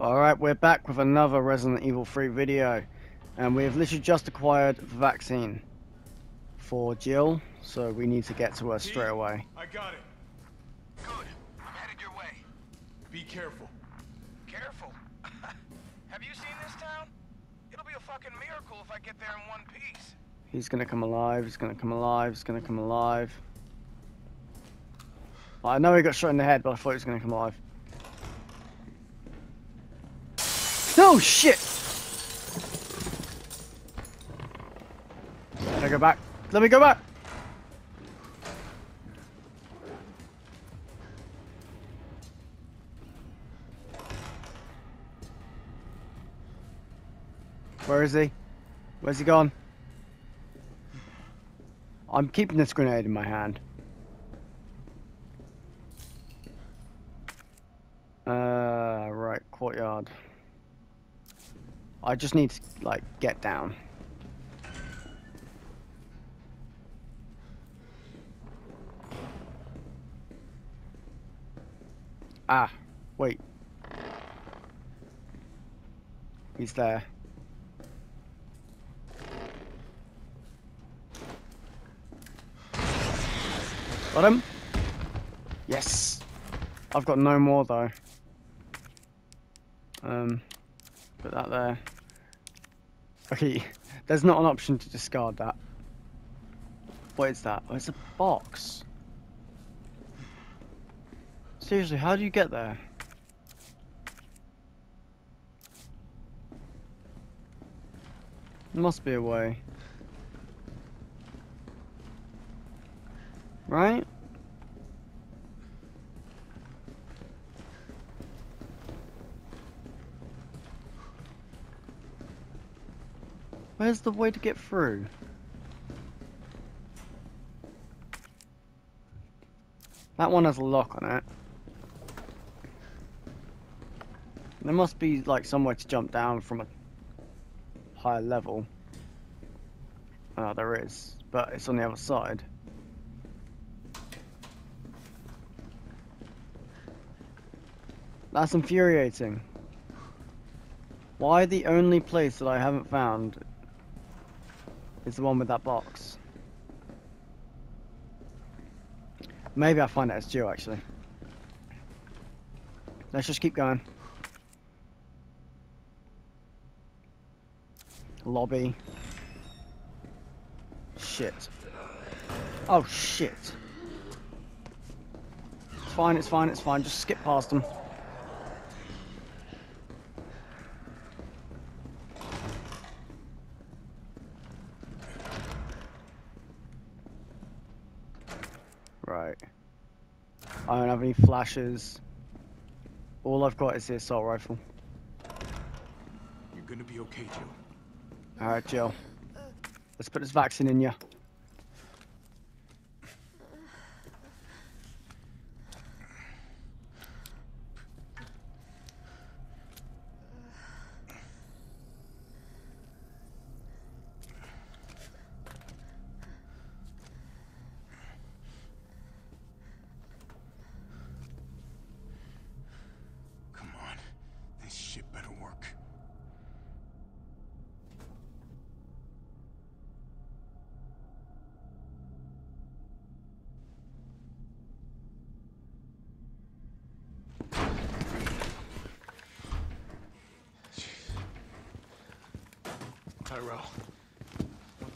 Alright, we're back with another Resident Evil 3 video. And we've literally just acquired the vaccine for Jill, so we need to get to her straight away. I got it. Good. I'm headed your way. Be careful. Careful. Have you seen this town? It'll be a fucking miracle if I get there in one piece. He's gonna come alive, he's gonna come alive, he's gonna come alive. I know he got shot in the head, but I thought he was gonna come alive. No shit! Let me go back. Let me go back! Where is he? Where's he gone? I'm keeping this grenade in my hand. Uh, right, courtyard. I just need to, like, get down. Ah, wait. He's there. Got him? Yes. I've got no more though. Um, put that there. Okay, there's not an option to discard that. What is that? Oh, it's a box. Seriously, how do you get there? There must be a way. Right? Where's the way to get through? That one has a lock on it. There must be like somewhere to jump down from a higher level. Oh, there is, but it's on the other side. That's infuriating. Why the only place that I haven't found is the one with that box? Maybe I'll find it as Jill actually. Let's just keep going. Lobby. Shit. Oh shit. It's fine, it's fine, it's fine. Just skip past them. Right. I don't have any flashes. All I've got is the assault rifle. You're gonna be okay, Jill. Alright, Jill. Let's put this vaccine in you. Come on. This shit better work. Tyrell, what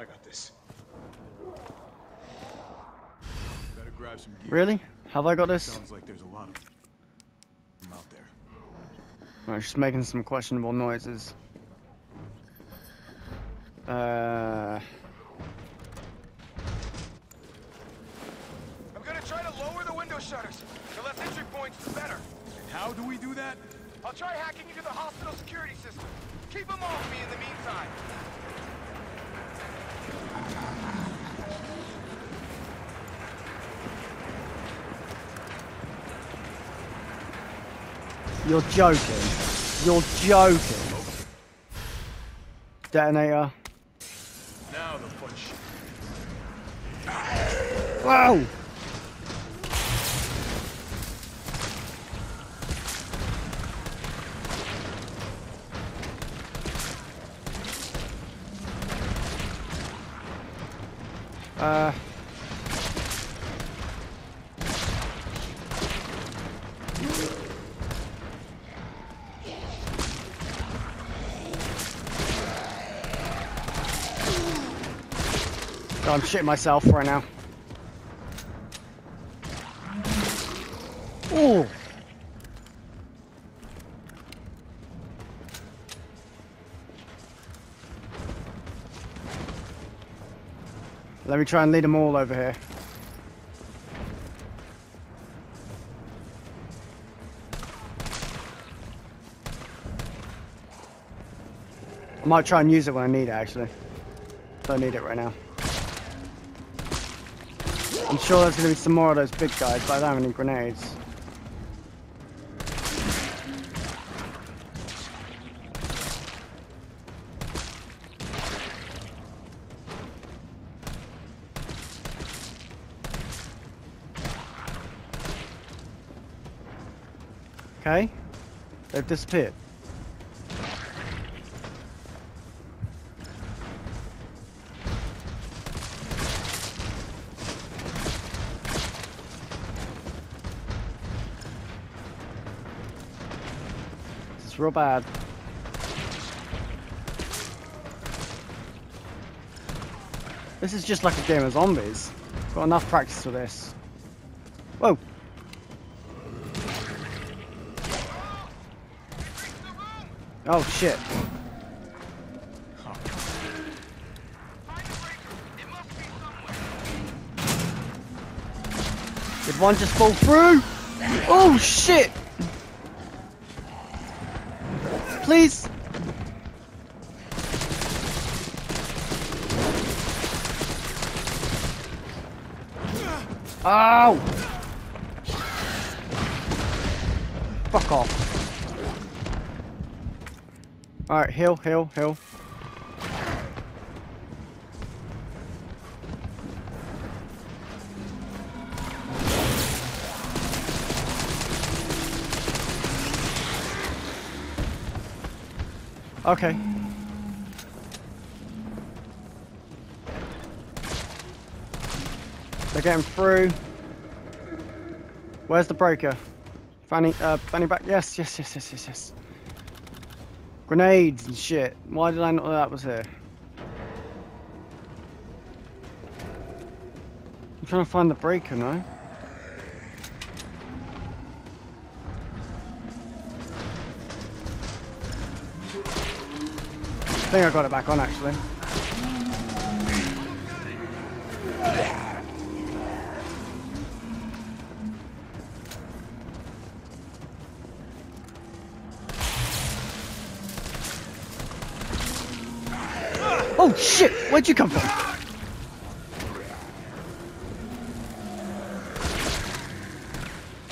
I got this. Better grab some gear. Really? Have I got this? Sounds like there's a lot of them out there. I'm just making some questionable noises. Uh, I'm gonna try to lower the window shutters. The less entry points, the better. And how do we do that? I'll try hacking into the hospital security system. Keep them off me in the meantime. You're joking. You're joking. Detonator. Now the. Wow! Uh... I'm shitting myself right now. Ooh. Let me try and lead them all over here. I might try and use it when I need it actually. Don't need it right now. I'm sure there's gonna be some more of those big guys, but I don't have any grenades. Okay, they've disappeared. Real bad. This is just like a game of zombies. Got enough practice for this. Whoa! Oh shit. Did one just fall through? Oh shit! Please! Ow! Fuck off. Alright, heal, heal, heal. Okay. They're getting through. Where's the breaker? Fanny, uh, Fanny back. Yes, yes, yes, yes, yes, yes. Grenades and shit. Why did I not know that was here? I'm trying to find the breaker now. I think I got it back on actually. Oh shit! Where'd you come from?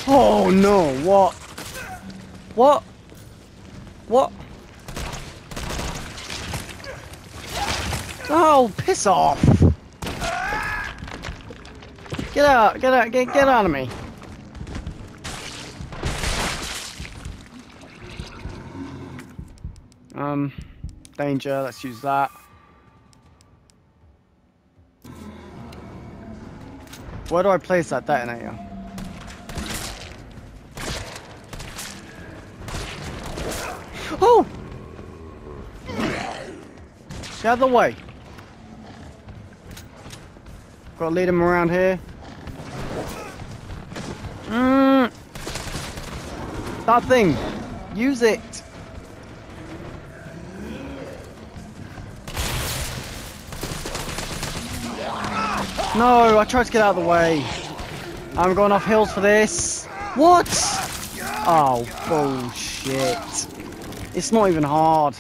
Oh no, what? What? What? Oh, piss off! Get out, get out, get, get out of me. Um, danger, let's use that. Where do I place that detonator? Oh! Get out of the way. Gotta lead him around here. Mm. That thing. Use it. No, I tried to get out of the way. I'm going off hills for this. What? Oh, bullshit. It's not even hard.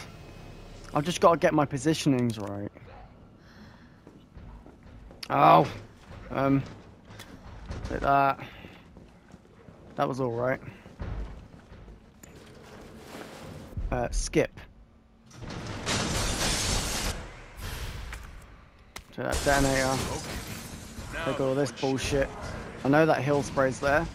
I've just got to get my positionings right. Oh. Um. Like that. That was alright. Uh, skip. To that detonator. Take all this bullshit. I know that hill spray's there.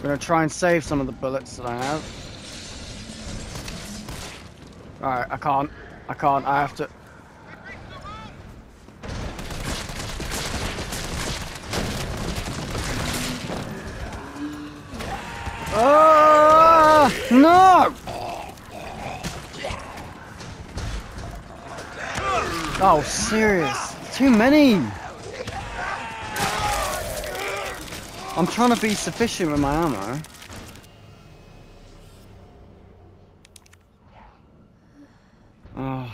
I'm gonna try and save some of the bullets that I have. Alright, I can't. I can't. I have to. Oh, No! Oh, serious. Too many. I'm trying to be sufficient with my ammo. Oh.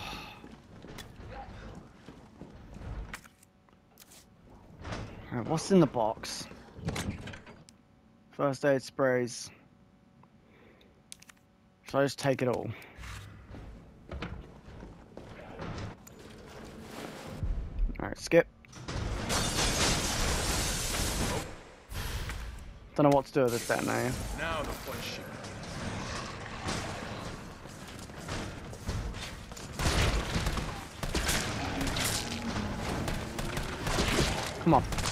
Right, what's in the box? First aid sprays. Should I just take it all? Alright, skip. Don't know what to do with this. Now the fun shit. Come on.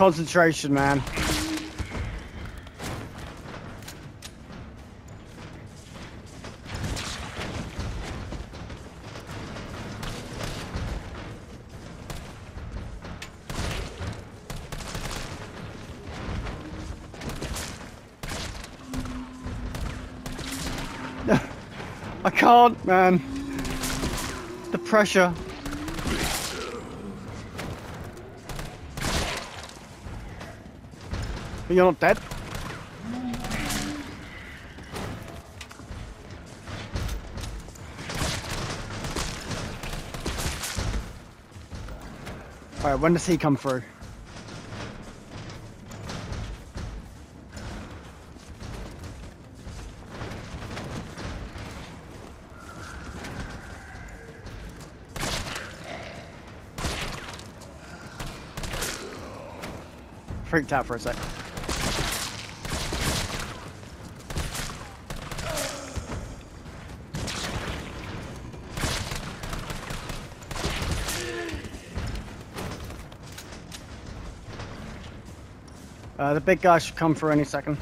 Concentration, man. I can't, man. The pressure. You're not dead? Alright, when does he come through? Freaked out for a sec. Uh, the big guy should come for any second.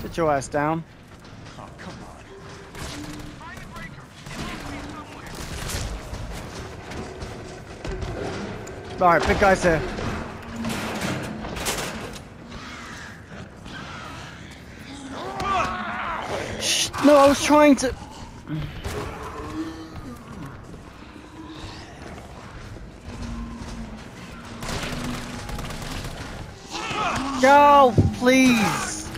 Sit your ass down. Oh, come on. Alright, big guy's here. No, I was trying to. Go, please.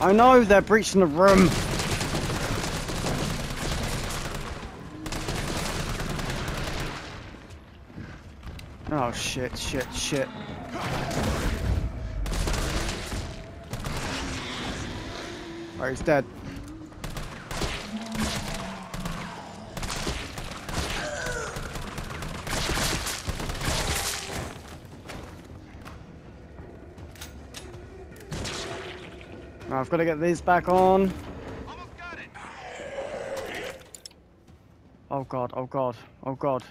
I know they're breaching the room. Oh shit, shit, shit. Alright, he's dead. Now I've got to get these back on. Oh god, oh god, oh god.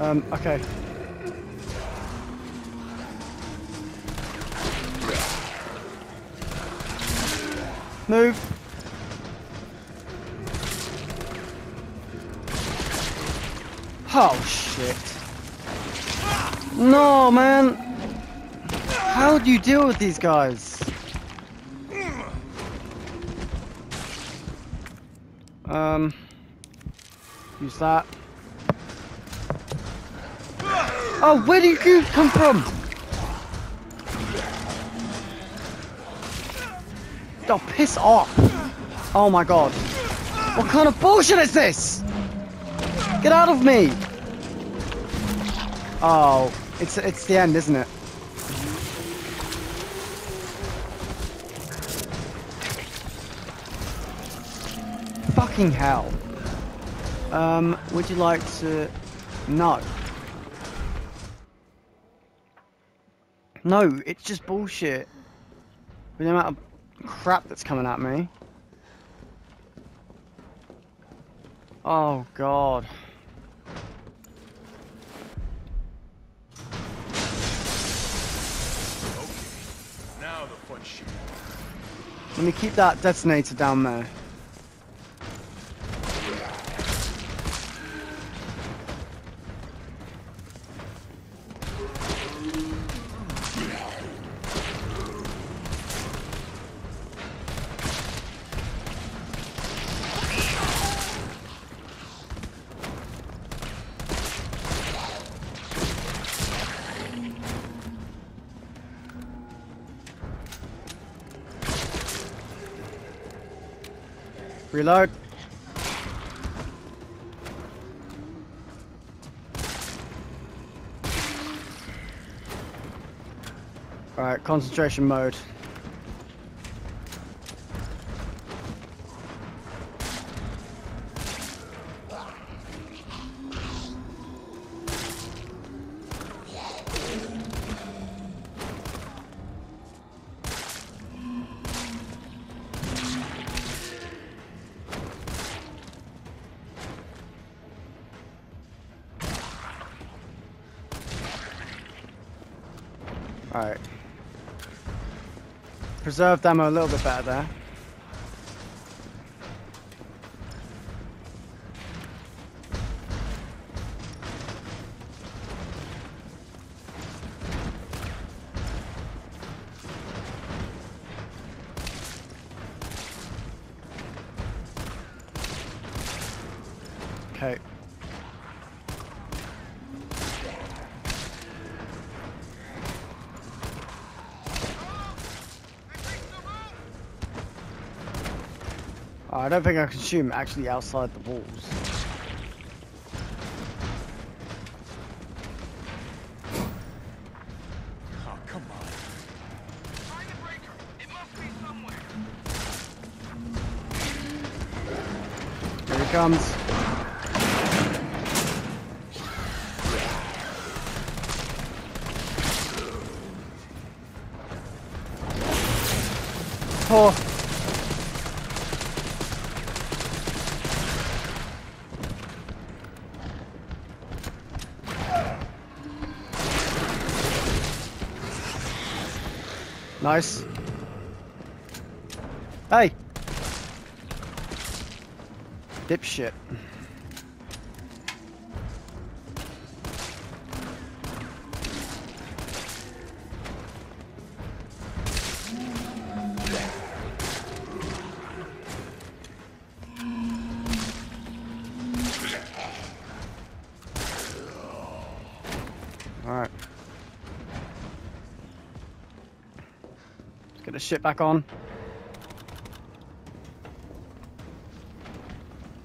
Um, okay. Move. Oh shit. No, man. How do you deal with these guys? Um, use that. Oh, where did you come from? Oh, piss off. Oh my god. What kind of bullshit is this? Get out of me! Oh, it's it's the end, isn't it? Fucking hell. Um, would you like to... No. No, it's just bullshit. With the amount of crap that's coming at me. Oh, God. Now the fun shit. Let me keep that detonator down there. Reload. Alright, concentration mode. Preserved ammo a little bit better there. I don't think I can shoot him actually outside the walls. Nice. Hey! Dipshit. The shit back on.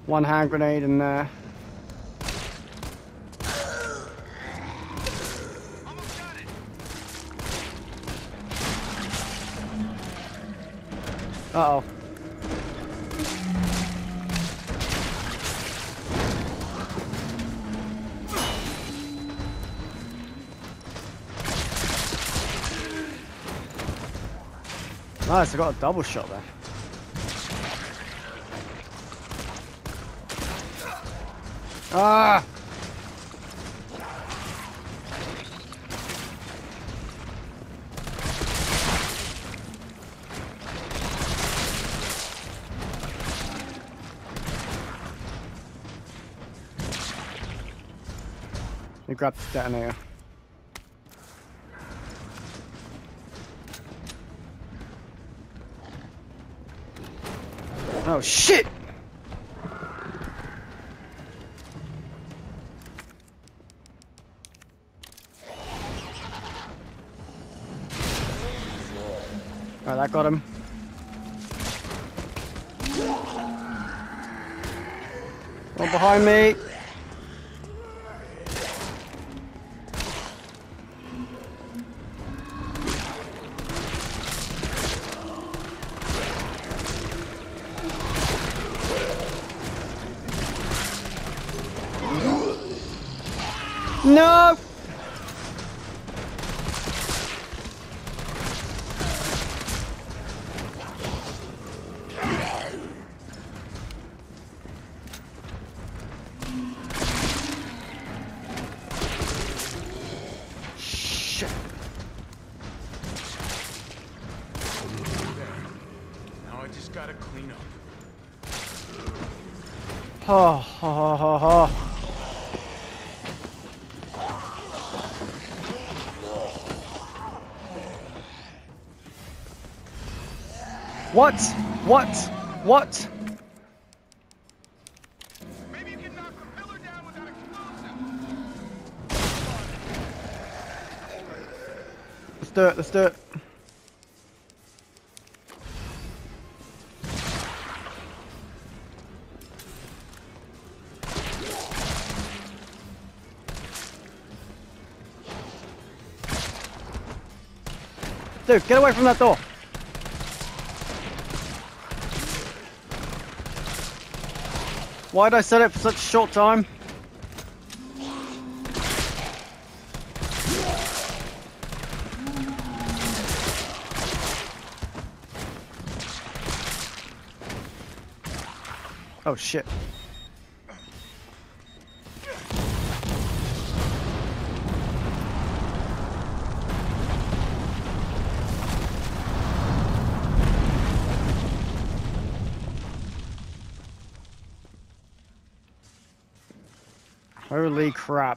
One hand grenade in there. Uh oh. Nice, I got a double shot there. Ah! You grab the detonator. Oh shit! Alright, that got him. One behind me. What? What? What? Maybe you can knock the pillar down without explosives. Let's do it, let's do it. Dude, get away from that door. Why did I set it for such a short time? Oh shit.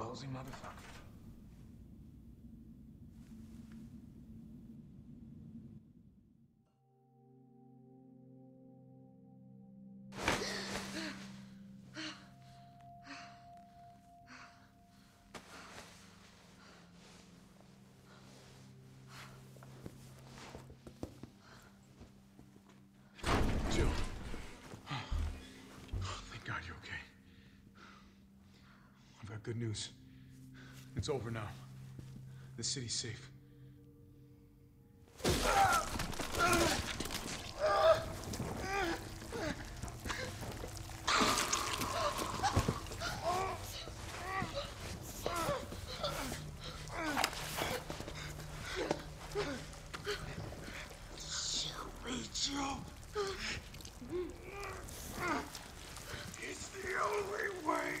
Ballsy motherfucker. Good news. It's over now. The city's safe. Rachel! It's the only way.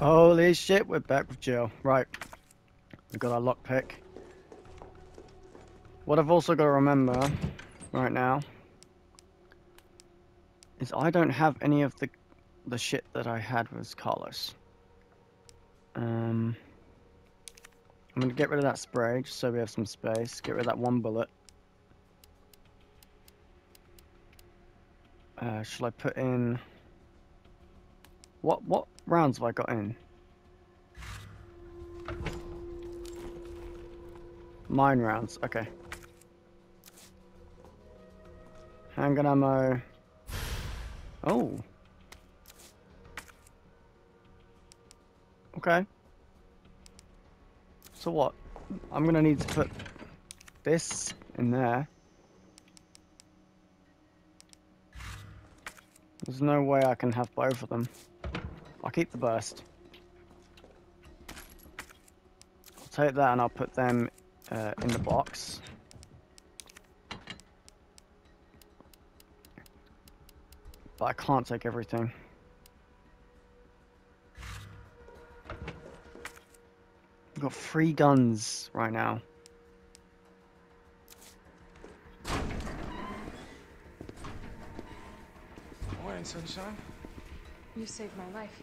Holy shit, we're back with Jill. Right. We've got our lockpick. What I've also got to remember right now is I don't have any of the the shit that I had with Carlos. Um, I'm gonna get rid of that spray just so we have some space. Get rid of that one bullet. Uh, shall I put in? What what rounds have I got in? Mine rounds. Okay. Handgun ammo. Oh. Okay. So what? I'm gonna need to put this in there. There's no way I can have both of them. I'll keep the burst. I'll take that and I'll put them uh, in the box. But I can't take everything. I've got three guns right now. Morning, sunshine. You saved my life.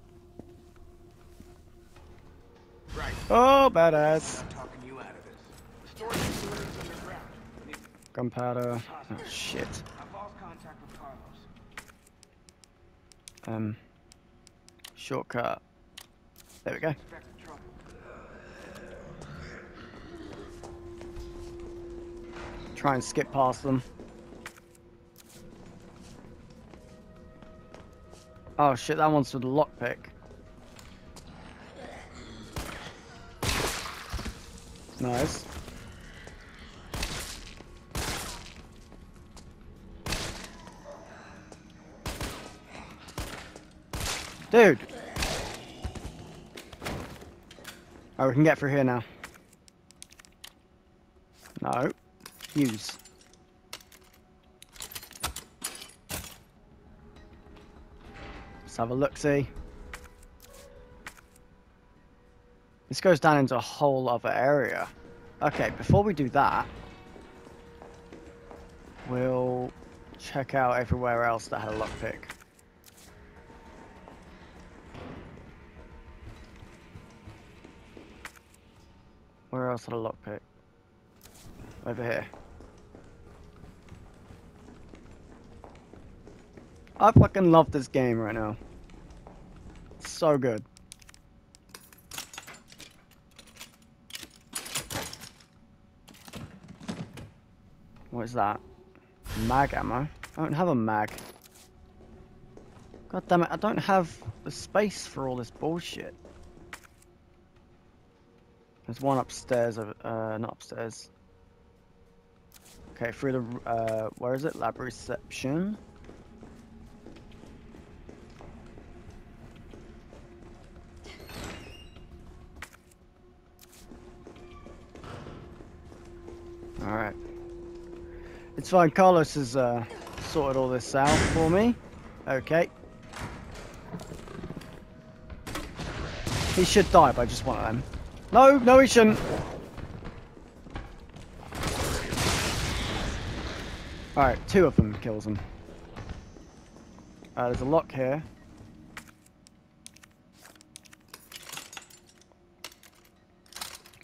Right. Oh, badass. I'm talking you out of this. Storage facilities underground. Need- Gunpowder. Oh, shit. I've lost contact with Carlos. Um. Shortcut. There we go. Try and skip past them. Oh shit, that one's with the lockpick. Nice. Dude! Oh, we can get through here now. No. Use. Let's have a look-see. This goes down into a whole other area. Okay, before we do that, we'll check out everywhere else that had a lockpick. Where else had a lockpick? Over here. I fucking love this game right now. It's so good. What is that? Mag ammo? I don't have a mag. God damn it, I don't have the space for all this bullshit. There's one upstairs, uh, not upstairs. Okay, through the, uh, where is it? Lab reception. It's fine, Carlos has, uh, sorted all this out for me. Okay. He should die by just one of them. No, no he shouldn't. Alright, two of them kills him. Uh, there's a lock here.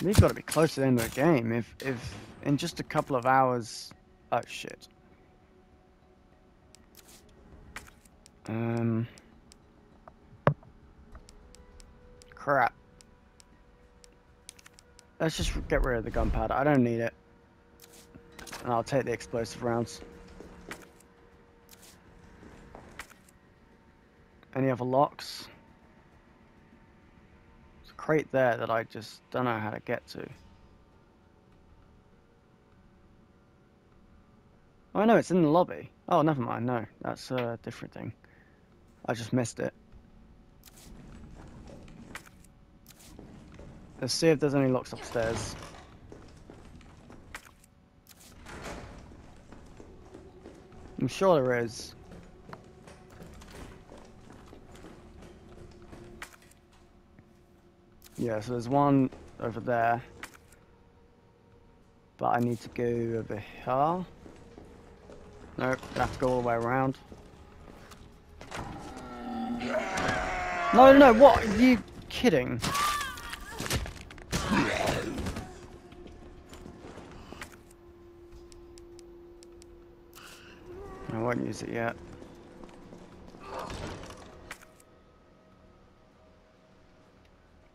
We've got to be close to the end of the game. If, if in just a couple of hours... Oh, shit. Um... Crap. Let's just get rid of the gunpowder. I don't need it. And I'll take the explosive rounds. Any other locks? There's a crate there that I just don't know how to get to. Oh no, it's in the lobby. Oh, never mind. No, that's a different thing. I just missed it. Let's see if there's any locks upstairs. I'm sure there is. Yeah, so there's one over there. But I need to go over here. Have to go all the way around. No, no, what? Are you kidding? I won't use it yet.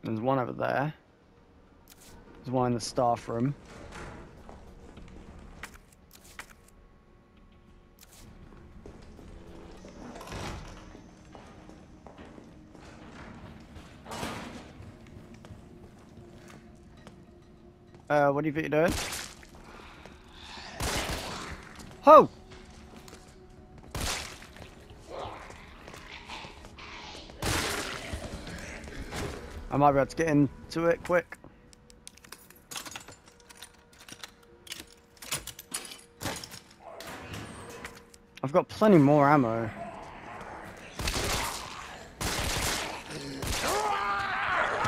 There's one over there. There's one in the staff room. Uh, what do you think you're doing? Ho! I might be able to get into it quick. I've got plenty more ammo.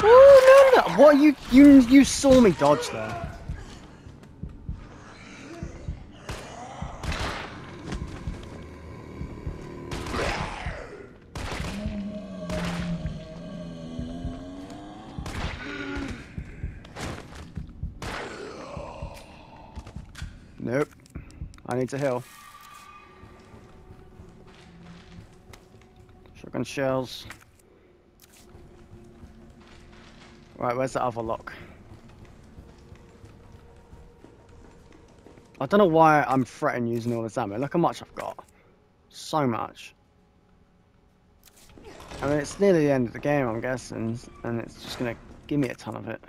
Oh no, no, no! What you you you saw me dodge there? Nope. I need to heal. Shotgun shells. Right, where's the other lock? I don't know why I'm fretting using all this ammo. Look how much I've got. So much. I mean, it's nearly the end of the game, I'm guessing, and it's just gonna give me a ton of it.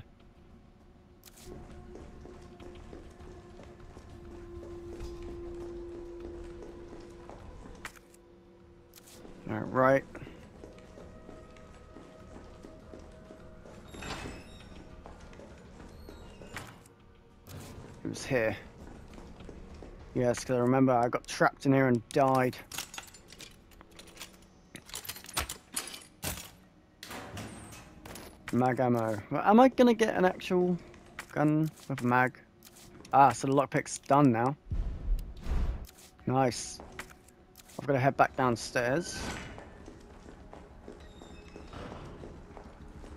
Alright, right. Here. Yes, because I remember I got trapped in here and died. Mag ammo. Well, am I gonna get an actual gun with mag? Ah, so the lockpick's done now. Nice. I've got to head back downstairs.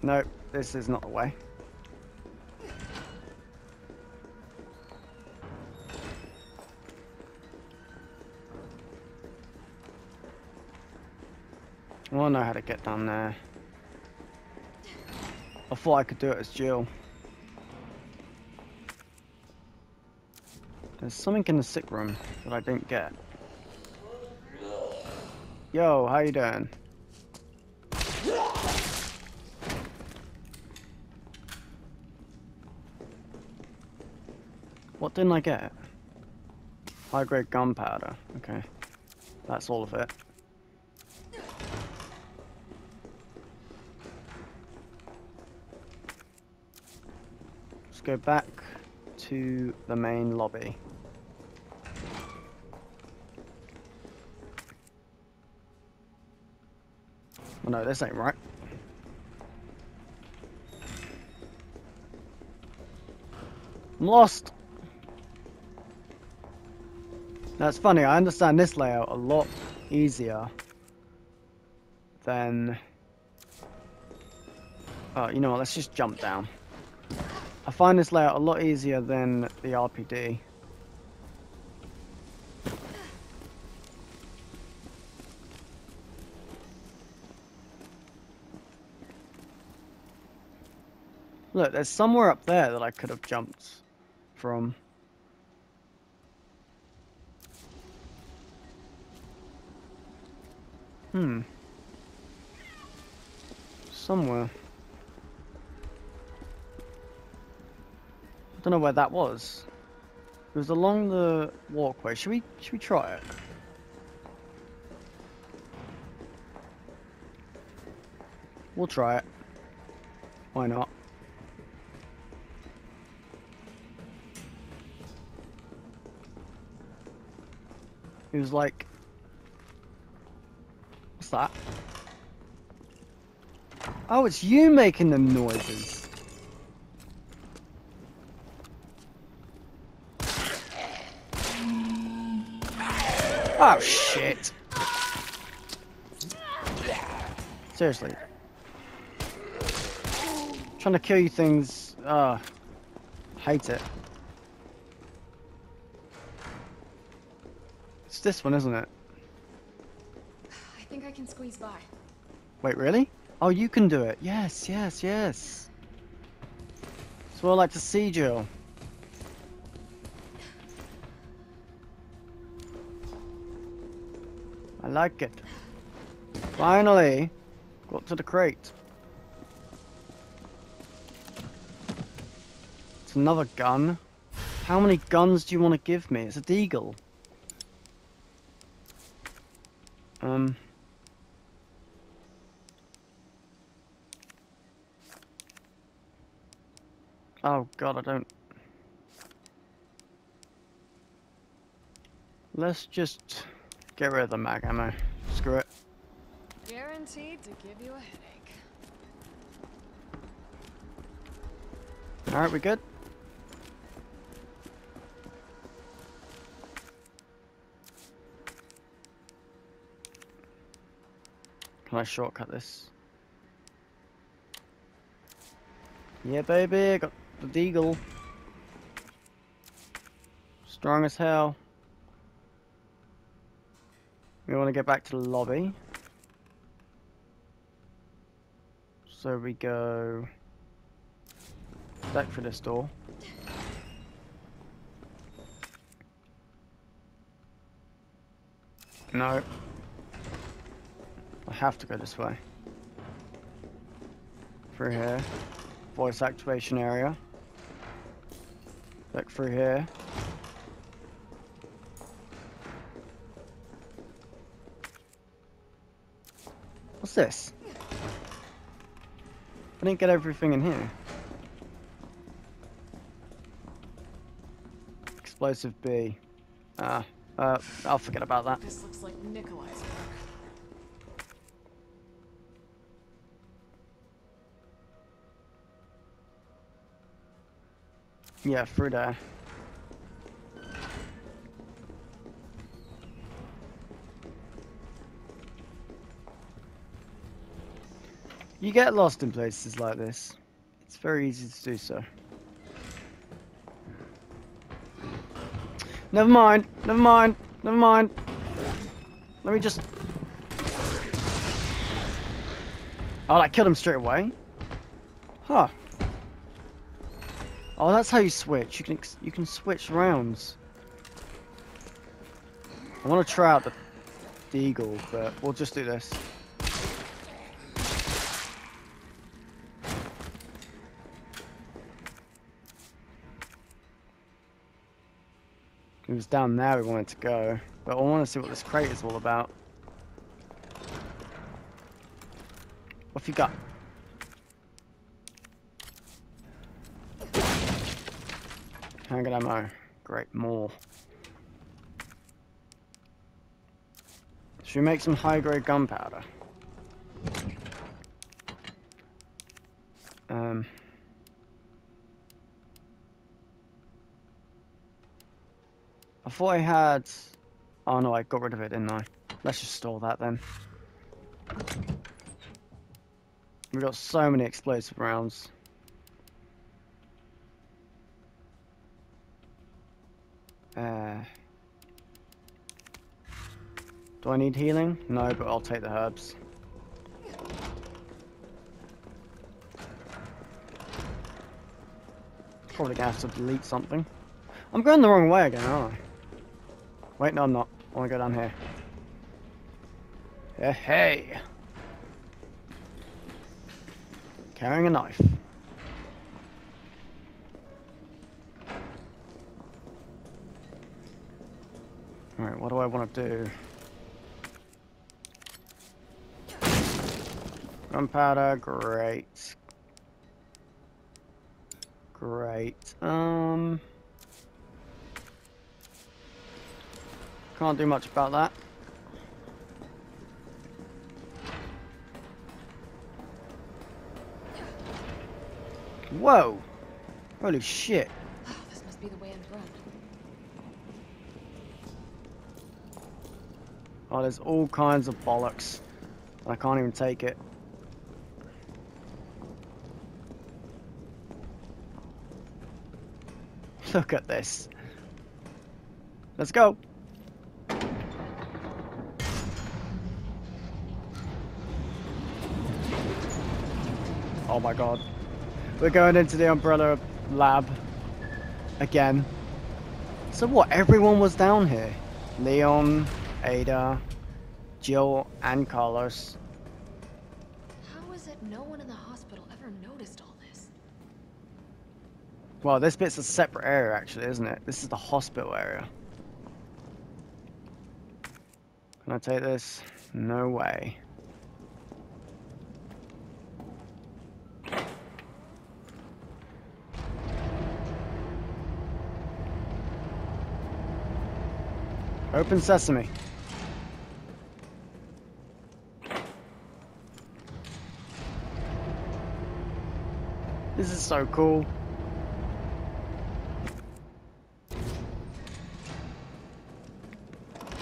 Nope, this is not the way. Well, I know how to get down there. I thought I could do it as Jill. There's something in the sick room that I didn't get. Yo, how you doing? What didn't I get? High grade gunpowder. Okay. That's all of it. Let's go back to the main lobby. No, this ain't right. I'm lost! That's funny, I understand this layout a lot easier than... Oh, you know what, let's just jump down. I find this layout a lot easier than the RPD. Look, there's somewhere up there that I could have jumped from. Hmm. Somewhere. Don't know where that was. It was along the walkway. Should we should we try it? We'll try it. Why not? It was like What's that? Oh, it's you making them noises. Oh shit. Seriously. Trying to kill you things, uh, hate it. It's this one, isn't it? I think I can squeeze by. Wait, really? Oh, you can do it. Yes, yes, yes. That's what I like to see, Jill. Like it. Finally, got to the crate. It's another gun. How many guns do you want to give me? It's a deagle. Um. Oh god, I don't. Let's just get rid of the mag ammo. Screw it. Guaranteed to give you a headache. Alright, we good? Can I shortcut this? Yeah, baby, I got the deagle. Strong as hell. We want to get back to the lobby. So we go back for this door. No. I have to go this way. Through here. Voice activation area. Back through here. This? I didn't get everything in here. Explosive B. Ah, uh, I'll forget about that. This looks like Nikolai's work. Yeah, through there. You get lost in places like this. It's very easy to do so. Never mind, never mind, never mind. Let me just... Oh, I killed him straight away? Huh. Oh, that's how you switch. You can you can switch rounds. I want to try out the, the eagle, but we'll just do this. Was down there we wanted to go, but I want to see what this crate is all about. What have you got? Handgun ammo. Great, more. Should we make some high-grade gunpowder? Um... I thought I had... Oh no, I got rid of it, didn't I? Let's just store that then. We've got so many explosive rounds. Uh, do I need healing? No, but I'll take the herbs. Probably gonna have to delete something. I'm going the wrong way again, aren't I? Wait, no I'm not. I wanna go down here. Yeah, hey! Carrying a knife. Alright, what do I want to do? Gunpowder, great. Great. Um... Can't do much about that. Whoa! Holy shit. Oh, this must be the way underground. Oh, there's all kinds of bollocks. I can't even take it. Look at this. Let's go. Oh my god. We're going into the Umbrella lab again. So what, everyone was down here? Leon, Ada, Jill, and Carlos. How is it no one in the hospital ever noticed all this? Well, this bit's a separate area actually, isn't it? This is the hospital area. Can I take this? No way. Open sesame. This is so cool.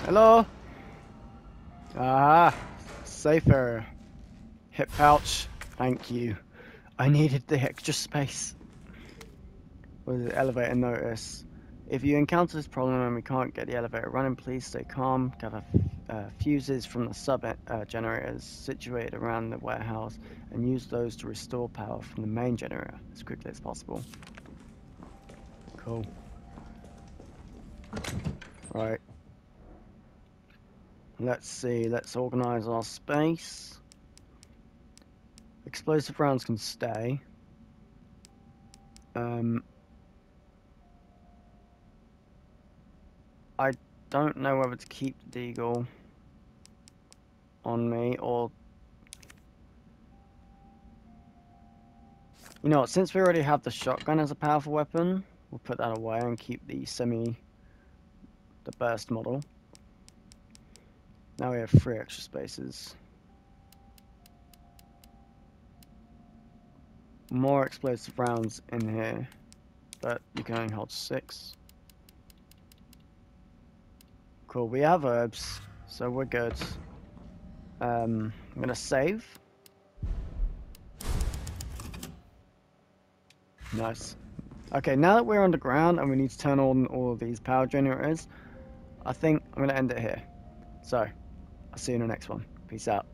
Hello? Ah, safer. Hip pouch. Thank you. I needed the extra space. What is it? Elevator notice. If you encounter this problem and we can't get the elevator running, please stay calm. Gather uh, fuses from the sub uh, generators situated around the warehouse and use those to restore power from the main generator as quickly as possible. Cool. Right. Let's see, let's organize our space. Explosive rounds can stay. Um, I don't know whether to keep the deagle on me or you know what, since we already have the shotgun as a powerful weapon we'll put that away and keep the semi the burst model. Now we have three extra spaces. More explosive rounds in here but you can only hold six Cool, we have herbs, so we're good. Um, I'm gonna save. Nice. Okay, now that we're underground and we need to turn on all of these power generators, I think I'm gonna end it here. So, I'll see you in the next one. Peace out.